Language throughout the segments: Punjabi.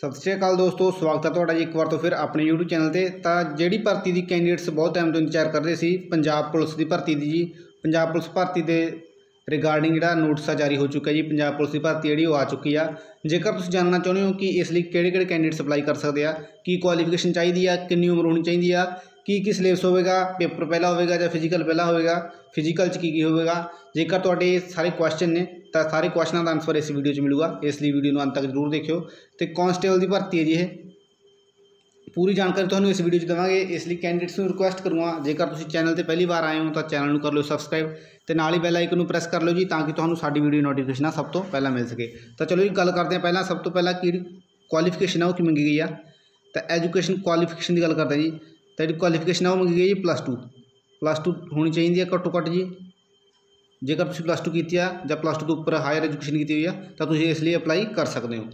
ਸਤਿ ਸ਼੍ਰੀ ਅਕਾਲ ਦੋਸਤੋ, ਸਵਾਗਤ ਹੈ ਤੁਹਾਡਾ ਜੀ ਇੱਕ ਵਾਰ ਤੋਂ ਫਿਰ ਆਪਣੇ YouTube ਚੈਨਲ ਤੇ। ਤਾਂ ਜਿਹੜੀ ਭਰਤੀ ਦੀ ਕੈਂਡੀਡੇਟਸ ਬਹੁਤ ਟਾਈਮ ਤੋਂ ਇੰਤਜ਼ਾਰ ਕਰ ਰਹੇ ਸੀ, ਪੰਜਾਬ ਪੁਲਿਸ ਦੀ ਭਰਤੀ ਦੀ ਜੀ। ਪੰਜਾਬ ਪੁਲਿਸ ਭਰਤੀ ਦੇ ਰਿਗਾਰਡਿੰਗ ਜਿਹੜਾ ਨੋਟਿਸ ਆ ਜਾਰੀ ਹੋ ਚੁੱਕਾ ਜੀ, ਪੰਜਾਬ ਪੁਲਿਸ ਦੀ ਭਰਤੀ ਜਿਹੜੀ ਉਹ ਆ ਚੁੱਕੀ ਆ। ਜੇਕਰ ਤੁਸੀਂ ਜਾਣਨਾ ਚਾਹੁੰਦੇ ਹੋ ਕਿ ਇਸ ਲਈ ਕਿਹੜੇ ਕਿਹੜੇ ਕੈਂਡੀਡੇਟਸ ਅਪਲਾਈ ਕਰ ਸਕਦੇ ਆ, ਕੀ ਕੁਆਲੀਫਿਕੇਸ਼ਨ ਚਾਹੀਦੀ ਆ, ਕਿੰਨੀ ਉਮਰ ਹੋਣੀ ਚਾਹੀਦੀ ਆ ਕੀ ਕੀ ਸਿਲੇਬਸ ਹੋਵੇਗਾ ਪੇਪਰ ਪਹਿਲਾ ਹੋਵੇਗਾ ਜਾਂ ਫਿਜ਼ੀਕਲ ਪਹਿਲਾ ਹੋਵੇਗਾ ਫਿਜ਼ੀਕਲ 'ਚ ਕੀ ਕੀ ਹੋਵੇਗਾ, ਜੇਕਰ ਤੁਹਾਡੇ ਸਾਰੇ ਕੁਐਸਚਨ ਨੇ, ਤਾਂ ਸਾਰੇ ਕੁਐਸਚਨਾਂ ਦਾ ਆਨਸਰ ਇਸ ਵੀਡੀਓ 'ਚ ਮਿਲੂਗਾ, ਇਸ ਲਈ ਵੀਡੀਓ ਨੂੰ ਅੰਤ ਤੱਕ ਜ਼ਰੂਰ ਦੇਖਿਓ, ਤੇ ਕਾਂਸਟੇਬਲ ਦੀ ਭਰਤੀ ਹੈ ਜੀ ਇਹ। ਪੂਰੀ ਜਾਣਕਾਰੀ ਤੁਹਾਨੂੰ ਇਸ ਵੀਡੀਓ 'ਚ ਦੇਵਾਂਗੇ, ਇਸ ਲਈ ਕੈਂਡੀਡੇਟਸ ਨੂੰ ਰਿਕੁਐਸਟ ਕਰੂੰਗਾ, ਜੇਕਰ ਤੁਸੀਂ ਚੈਨਲ ਤੇ ਪਹਿਲੀ ਵਾਰ ਆਏ ਹੋ, ਤਾਂ ਚੈਨਲ ਨੂੰ ਕਰ ਲਓ ਸਬਸਕ੍ਰਾਈਬ ਤੇ ਨਾਲ ਹੀ ਬੈਲ ਆਈਕਨ ਨੂੰ ਪ੍ਰੈਸ ਕਰ ਲਓ ਜੀ, ਤਾਂ ਕਿ ਤੁਹਾਨੂੰ ਸਾਡੀ ਵੀਡੀਓ ਨੋਟੀਫਿਕੇਸ਼ਨਾਂ ਸਭ ਤੋਂ ਪਹਿਲਾਂ ਮਿਲ ਸਕੇ। ਤਾਂ ਚਲੋ ਜੀ, ਗੱਲ ਕਰਦੇ ਹਾਂ ਪਹਿਲਾਂ, ਸਭ ਤੋਂ ਪਹਿਲਾਂ ਕੀ ਕੁਆਲੀਫਿਕੇਸ਼ਨ ਆ, ਉਹ ਕੀ ਮੰਗੀ ਗਈ ਆ? ਤਾਂ ਐਜੂਕੇਸ਼ਨ ਕੁਆਲੀਫਿਕੇਸ਼ਨ ਦੀ ਗੱਲ ਕਰਦੇ ਹਾਂ ਜੀ। ਤੁਹਾਡੀ ਕੁਆਲੀਫਿਕੇਸ਼ਨ ਆ, ਉਹ ਮੰਗੀ ਗਈ ਜੀ ਪਲੱਸ 2 ਪਲੱਸ 2 ਹੋਣੀ ਚਾਹੀਦੀ ਹੈ, ਘੱਟੋ ਘੱਟ ਜੀ। ਜੇਕਰ ਤੁਸੀਂ ਪਲੱਸ 2 ਕੀਤੀ ਆ ਜਾਂ ਪਲੱਸ 2 ਤੋਂ ਉੱਪਰ ਹਾਇਰ ਐਜੂਕੇਸ਼ਨ ਕੀਤੀ ਹੋਈ ਆ, ਤਾਂ ਤੁਸੀਂ ਇਸ ਲਈ ਅਪਲਾਈ ਕਰ ਸਕਦੇ ਹੋ।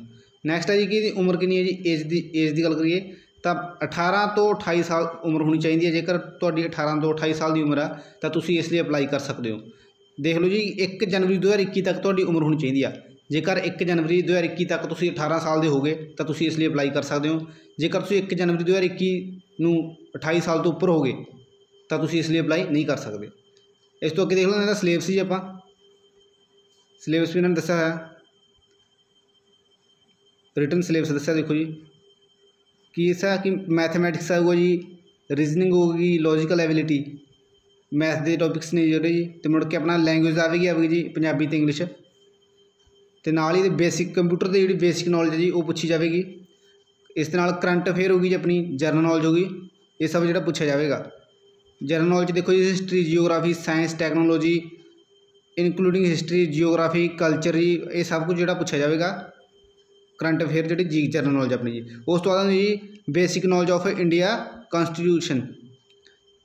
ਨੈਕਸਟ ਹੈ ਜੀ ਕਿ ਇਹਦੀ ਉਮਰ ਕਿੰਨੀ ਹੈ ਜੀ? ਏਜ ਦੀ ਏਜ ਦੀ ਗੱਲ ਕਰੀਏ, ਤਾਂ 18 ਤੋਂ 28 ਸਾਲ ਉਮਰ ਹੋਣੀ ਚਾਹੀਦੀ ਹੈ। ਜੇਕਰ ਤੁਹਾਡੀ 18 ਤੋਂ 28 ਸਾਲ ਦੀ ਉਮਰ ਆ, ਤਾਂ ਤੁਸੀਂ ਇਸ ਲਈ ਅਪਲਾਈ ਕਰ ਸਕਦੇ ਹੋ। ਦੇਖ ਲਓ ਜੀ 1 ਜਨਵਰੀ 2021 ਤੱਕ ਤੁਹਾਡੀ ਉਮਰ ਹੋਣੀ ਚਾਹੀਦੀ ਆ। ਜੇਕਰ 1 ਜਨਵਰੀ 2021 ਤੱਕ ਤੁਸੀਂ 18 ਸਾਲ ਦੇ ਹੋਗੇ, ਤਾਂ ਤੁਸੀਂ ਇਸ ਲਈ ਅਪਲਾਈ ਕਰ ਸਕਦੇ ਹੋ। ਜੇਕਰ ਤੁਸੀਂ 1 ਜਨਵਰੀ 2021 ਨੂੰ 28 ਸਾਲ ਤੋਂ ਉੱਪਰ ਹੋ ਗਏ, ਤਾਂ ਤੁਸੀਂ ਇਸ ਲਈ ਅਪਲਾਈ ਨਹੀਂ ਕਰ ਸਕਦੇ। ਇਸ ਤੋਂ ਅੱਗੇ ਦੇਖ ਲਓ ਇਹਦਾ ਸਿਲੇਬਸ ਜੀ ਆਪਾਂ। ਸਿਲੇਬਸ ਵੀ ਇਹਨਾਂ ਨੇ ਦੱਸਿਆ ਹੋਇਆ। ਰਿਟਨ ਸਿਲੇਬਸ ਦੱਸਿਆ, ਦੇਖੋ ਜੀ। ਕਿ ਇਸ ਹੈ ਕਿ ਮੈਥਮੈਟਿਕਸ ਆਊਗਾ ਜੀ ਰੀਜ਼ਨਿੰਗ ਹੋਊਗੀ ਲੌਜੀਕਲ ਐਬਿਲਿਟੀ ਮੈਥ ਦੇ ਟੌਪਿਕਸ ਨੇ ਜਿਹੜੇ ਜੀ, ਤੇ ਮੁੜ ਕੇ ਆਪਣਾ ਲੈਂਗੁਏਜ ਆਵੇਗੀ ਆਵੇਗੀ ਜੀ, ਪੰਜਾਬੀ ਤੇ ਇੰਗਲਿਸ਼ ਤੇ ਨਾਲ ਹੀ ਦੇ ਬੇਸਿਕ ਕੰਪਿਊਟਰ ਦੀ ਜਿਹੜੀ ਬੇਸਿਕ ਨੌਲੇਜ ਹੈ ਜੀ, ਉਹ ਪੁੱਛੀ ਜਾਵੇਗੀ। ਇਸ ਦੇ ਨਾਲ ਕਰੰਟ ਅਫੇਅਰ ਹੋਗੀ ਜੀ ਆਪਣੀ ਜਰਨਲ ਨੌਲੇਜ ਹੋਗੀ ਇਹ ਸਭ ਜਿਹੜਾ ਪੁੱਛਿਆ ਜਾਵੇਗਾ। ਜਰਨਲ ਨੌਲੇਜ ਦੇਖੋ ਜੀ history geography science technology including history geography culture ਜੀ ਇਹ ਸਭ ਕੁਝ ਜਿਹੜਾ ਪੁੱਛਿਆ ਜਾਵੇਗਾ। ਕਰੰਟ ਅਫੇਅਰ ਜਿਹੜੀ ਜੀ ਜਰਨਲ ਨੌਲੇਜ ਆਪਣੀ ਜੀ। ਉਸ ਤੋਂ ਬਾਅਦ ਜੀ basic knowledge of India constitution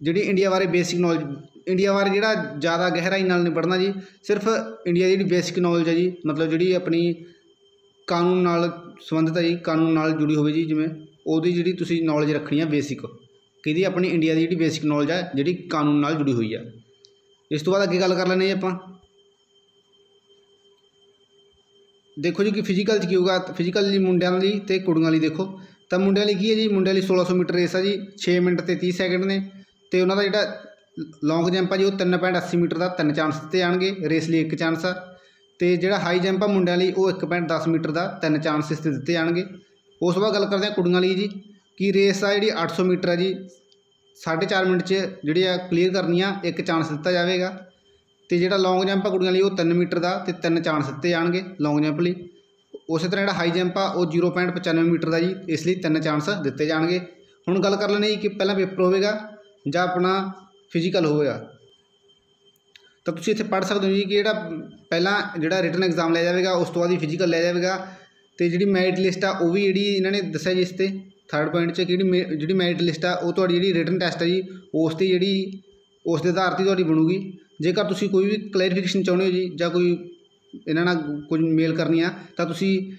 ਜਿਹੜੀ ਇੰਡੀਆ ਬਾਰੇ ਬੇਸਿਕ ਨੌਲੇਜ ਇੰਡੀਆ ਬਾਰੇ ਜਿਹੜਾ ਜ਼ਿਆਦਾ ਗਹਿਰਾਈ ਨਾਲ ਨਹੀਂ ਪੜ੍ਹਨਾ ਜੀ, ਸਿਰਫ ਇੰਡੀਆ ਦੀ ਜਿਹੜੀ ਬੇਸਿਕ ਨੌਲੇਜ ਹੈ ਜੀ, ਮਤਲਬ ਜਿਹੜੀ ਆਪਣੀ ਕਾਨੂੰਨ ਨਾਲ ਸੰਬੰਧਿਤ ਹੈ ਜੀ, ਕਾਨੂੰਨ ਨਾਲ ਜੁੜੀ ਹੋਵੇ ਜੀ, ਜਿਵੇਂ ਉਹਦੀ ਜਿਹੜੀ ਤੁਸੀਂ ਨੌਲੇਜ ਰੱਖਣੀ ਆ ਬੇਸਿਕ ਕਿਹਦੀ ਆਪਣੀ ਇੰਡੀਆ ਦੀ ਜਿਹੜੀ ਬੇਸਿਕ ਨੌਲੇਜ ਹੈ ਜਿਹੜੀ ਕਾਨੂੰਨ ਨਾਲ ਜੁੜੀ ਹੋਈ ਆ। ਇਸ ਤੋਂ ਬਾਅਦ ਅੱਗੇ ਗੱਲ ਕਰ ਲੈਂਦੇ ਜੀ ਆਪਾਂ। ਦੇਖੋ ਜੀ ਕਿ ਫਿਜ਼ੀਕਲ 'ਚ ਕੀ ਹੋਗਾ ਫਿਜ਼ੀਕਲ ਜੀ ਮੁੰਡਿਆਂ ਲਈ ਤੇ ਕੁੜੀਆਂ ਲਈ ਦੇਖੋ। ਤਾਂ ਮੁੰਡਿਆਂ ਲਈ ਕੀ ਹੈ ਜੀ? ਮੁੰਡਿਆਂ ਲਈ 1600 ਮੀਟਰ ਰੇਸ ਆ ਜੀ 6 ਮਿੰਟ ਤੇ 30 ਸੈਕਿੰਡ ਨੇ। ਤੇ ਉਹਨਾਂ ਦਾ ਜਿਹੜਾ ਲੌਂਗ ਜੰਪ ਆ ਜੀ, ਉਹ 3.80 ਮੀਟਰ ਦਾ ਤਿੰਨ ਚਾਂਸ ਦਿੱਤੇ ਜਾਣਗੇ ਰੇਸ ਲਈ ਇੱਕ ਚਾਂਸ ਆ। ਤੇ ਜਿਹੜਾ ਹਾਈ ਜੰਪ ਆ ਮੁੰਡਿਆਂ ਲਈ, ਉਹ 1.10 ਮੀਟਰ ਦਾ ਤਿੰਨ ਚਾਂਸ ਇਸ ਤੇ ਦਿੱਤੇ ਜਾਣਗੇ। ਉਸ ਤੋਂ ਬਾਅਦ ਗੱਲ ਕਰਦੇ ਹਾਂ ਕੁੜੀਆਂ ਲਈ ਜੀ। ਕਿ ਰੇਸ ਆ ਜਿਹੜੀ 800 ਮੀਟਰ ਆ ਜੀ 4.5 ਮਿੰਟ 'ਚ ਜਿਹੜੀ ਆ ਕਲੀਅਰ ਕਰਨੀ ਆ, ਇੱਕ ਚਾਂਸ ਦਿੱਤਾ ਜਾਵੇਗਾ। ਤੇ ਜਿਹੜਾ ਲੌਂਗ ਜੰਪ ਆ ਕੁੜੀਆਂ ਲਈ ਉਹ 3 ਮੀਟਰ ਦਾ ਤੇ ਤਿੰਨ ਚਾਂਸ ਦਿੱਤੇ ਜਾਣਗੇ ਲੌਂਗ ਜੰਪ ਲਈ। ਉਸੇ ਤਰ੍ਹਾਂ ਜਿਹੜਾ ਹਾਈ ਜੰਪ ਆ, ਉਹ 0.95 ਮੀਟਰ ਦਾ ਜੀ, ਇਸ ਲਈ ਤਿੰਨ ਚਾਂਸ ਦਿੱਤੇ ਜਾਣਗੇ। ਹੁਣ ਗੱਲ ਕਰ ਲੈਣੀ ਕਿ ਪਹਿਲਾਂ ਪੇਪਰ ਹੋਵੇਗਾ ਜਾਂ ਆਪਣਾ ਫਿਜ਼ੀਕਲ ਹੋਵੇਗਾ। ਤਾਂ ਤੁਸੀਂ ਇੱਥੇ ਪੜ੍ਹ ਸਕਦੇ ਹੋ ਜੀ ਕਿ ਜਿਹੜਾ ਪਹਿਲਾਂ ਜਿਹੜਾ ਰਿਟਨ ਐਗਜ਼ਾਮ ਲਿਆ ਜਾਵੇਗਾ, ਉਸ ਤੋਂ ਬਾਅਦ ਹੀ ਫਿਜ਼ੀਕਲ ਲਿਆ ਜਾਵੇਗਾ। ਤੇ ਜਿਹੜੀ ਮੈਰਿਟ ਲਿਸਟ ਆ, ਉਹ ਵੀ ਜਿਹੜੀ ਇਹਨਾਂ ਨੇ ਦੱਸਿਆ ਜੀ ਇਸ ਤੇ। ਥਰਡ ਪੁਆਇੰਟ 'ਚ ਕਿ ਜਿਹੜੀ ਜਿਹੜੀ ਮੈਰਿਟ ਲਿਸਟ ਆ, ਉਹ ਤੁਹਾਡੀ ਜਿਹੜੀ ਰਿਟਨ ਟੈਸਟ ਹੈ ਜੀ, ਉਸ ਤੇ ਜਿਹੜੀ, ਉਸ ਦੇ ਆਧਾਰ ਤੇ ਤੁਹਾਡੀ ਬਣੂਗੀ। ਜੇਕਰ ਤੁਸੀਂ ਕੋਈ ਵੀ ਕਲੈਰੀਫਿਕੇਸ਼ਨ ਚਾਹੁੰਦੇ ਹੋ ਜੀ, ਜਾਂ ਕੋਈ ਇਹਨਾਂ ਨਾਲ ਕੁਝ ਮੇਲ ਕਰਨੀ ਆ, ਤਾਂ ਤੁਸੀਂ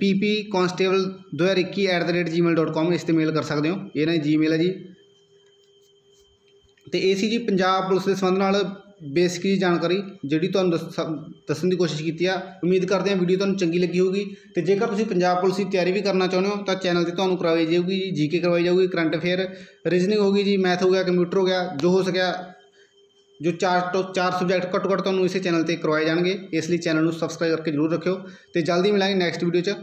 ਪੀਪੀ ਕਨਸਟੇਬਲ 2021@gmail.com ਇਸ ਤੇ ਮੇਲ ਕਰ ਸਕਦੇ ਹੋ। ਇਹ ਨਾ ਜੀਮੇਲ ਹੈ ਜੀ। ਤੇ ਇਹ ਸੀ ਜੀ ਪੰਜਾਬ ਪੁਲਿਸ ਦੇ ਸੰਬੰਧ ਨਾਲ ਬੇਸਿਕ ਜੀ ਜਾਣਕਾਰੀ ਜਿਹੜੀ ਤੁਹਾਨੂੰ ਦੱਸ ਦੱਸਣ ਦੀ ਕੋਸ਼ਿਸ਼ ਕੀਤੀ ਆ। ਉਮੀਦ ਕਰਦੇ ਹਾਂ ਵੀਡੀਓ ਤੁਹਾਨੂੰ ਚੰਗੀ ਲੱਗੀ ਹੋਊਗੀ। ਤੇ ਜੇਕਰ ਤੁਸੀਂ ਪੰਜਾਬ ਪੁਲਿਸ ਦੀ ਤਿਆਰੀ ਵੀ ਕਰਨਾ ਚਾਹੁੰਦੇ ਹੋ, ਤਾਂ ਚੈਨਲ ਤੇ ਤੁਹਾਨੂੰ ਕਰਵਾਈ ਜਾਊਗੀ ਜੀ। ਜੀਕੇ ਕਰਵਾਈ ਜਾਊਗੀ, ਕਰੰਟ ਅਫੇਅਰ ਰੀਜ਼ਨਿੰਗ ਹੋਗੀ ਜੀ ਮੈਥ ਹੋ ਗਿਆ ਕੰਪਿਊਟਰ ਹੋ ਗਿਆ, ਜੋ ਹੋ ਸਕਿਆ, ਜੋ ਚਾਰ ਤੋਂ ਚਾਰ ਸਬਜੈਕਟ ਘੱਟੋ ਘੱਟ ਤੁਹਾਨੂੰ ਇਸੇ ਚੈਨਲ ਤੇ ਕਰਵਾਏ ਜਾਣਗੇ। ਇਸ ਲਈ ਚੈਨਲ ਨੂੰ ਸਬਸਕ੍ਰਾਈਬ ਕਰਕੇ ਜ਼ਰੂਰ ਰੱਖਿਓ। ਤੇ ਜਲਦੀ ਮਿਲਾਂਗੇ ਨੈਕਸਟ ਵੀਡੀਓ 'ਚ।